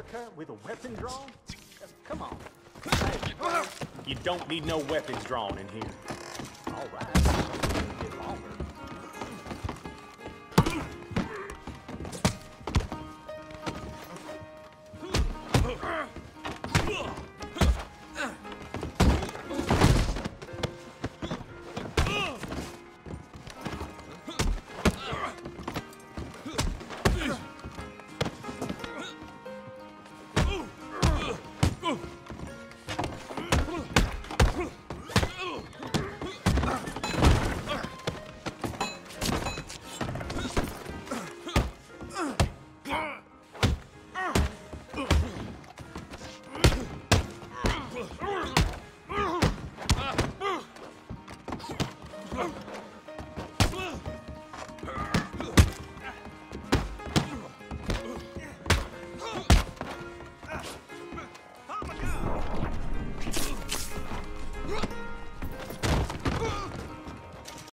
haircut with a weapon drawn? Come on. You don't need no weapons drawn in here. Oh!